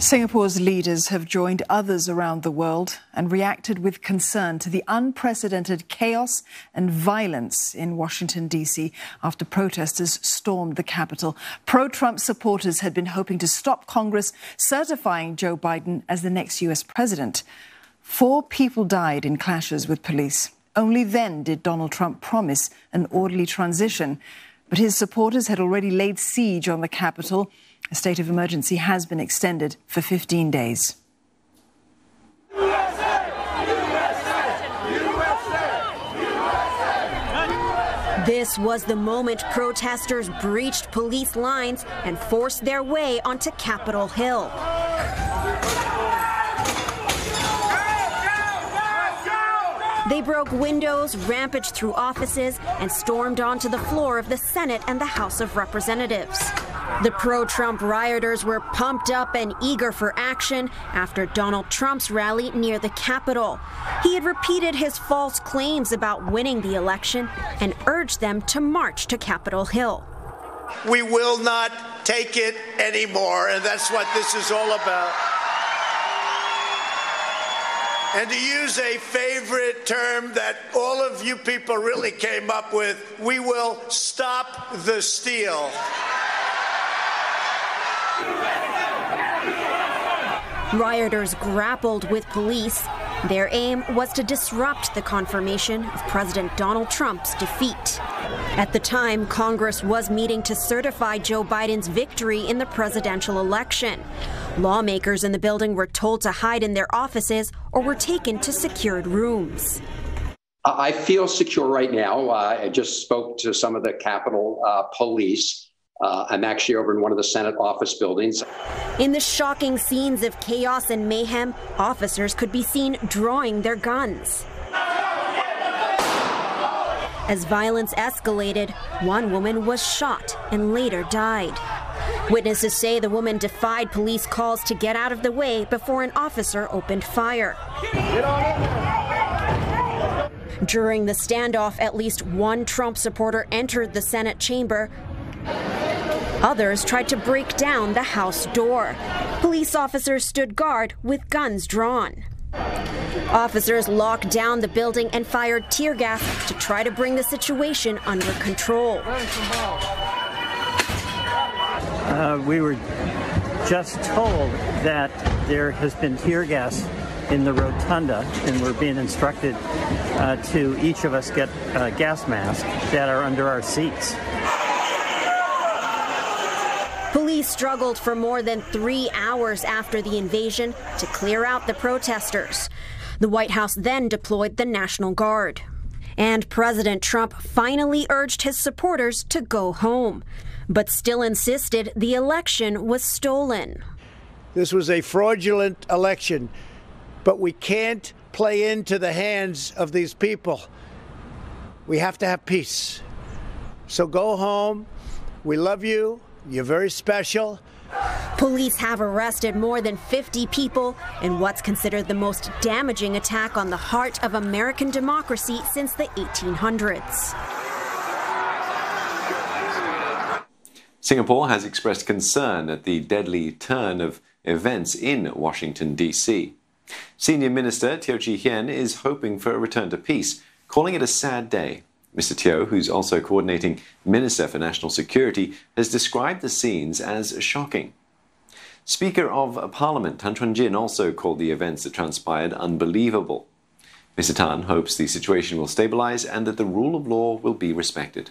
Singapore's leaders have joined others around the world and reacted with concern to the unprecedented chaos and violence in Washington, D.C. after protesters stormed the Capitol. Pro Trump supporters had been hoping to stop Congress certifying Joe Biden as the next U.S. president. Four people died in clashes with police. Only then did Donald Trump promise an orderly transition. But his supporters had already laid siege on the Capitol a state of emergency has been extended for 15 days. This was the moment protesters breached police lines and forced their way onto Capitol Hill. They broke windows, rampaged through offices, and stormed onto the floor of the Senate and the House of Representatives. The pro Trump rioters were pumped up and eager for action after Donald Trump's rally near the Capitol. He had repeated his false claims about winning the election and urged them to march to Capitol Hill. We will not take it anymore, and that's what this is all about. And to use a favorite term that all of you people really came up with, we will stop the steal. Rioters grappled with police. Their aim was to disrupt the confirmation of President Donald Trump's defeat. At the time, Congress was meeting to certify Joe Biden's victory in the presidential election. Lawmakers in the building were told to hide in their offices or were taken to secured rooms. I feel secure right now. Uh, I just spoke to some of the Capitol uh, police. Uh, I'm actually over in one of the Senate office buildings. In the shocking scenes of chaos and mayhem, officers could be seen drawing their guns. As violence escalated, one woman was shot and later died. Witnesses say the woman defied police calls to get out of the way before an officer opened fire. During the standoff, at least one Trump supporter entered the Senate chamber Others tried to break down the house door. Police officers stood guard with guns drawn. Officers locked down the building and fired tear gas to try to bring the situation under control. Uh, we were just told that there has been tear gas in the rotunda, and we're being instructed uh, to each of us get gas masks that are under our seats. Police struggled for more than three hours after the invasion to clear out the protesters. The White House then deployed the National Guard. And President Trump finally urged his supporters to go home, but still insisted the election was stolen. This was a fraudulent election, but we can't play into the hands of these people. We have to have peace. So go home. We love you. You're very special. Police have arrested more than 50 people in what's considered the most damaging attack on the heart of American democracy since the 1800s. Singapore has expressed concern at the deadly turn of events in Washington, D.C. Senior Minister Teo Chee Hean is hoping for a return to peace, calling it a sad day. Mr. Teo, who's also coordinating Minister for National Security, has described the scenes as shocking. Speaker of Parliament Tan Chuan Jin also called the events that transpired unbelievable. Mr. Tan hopes the situation will stabilize and that the rule of law will be respected.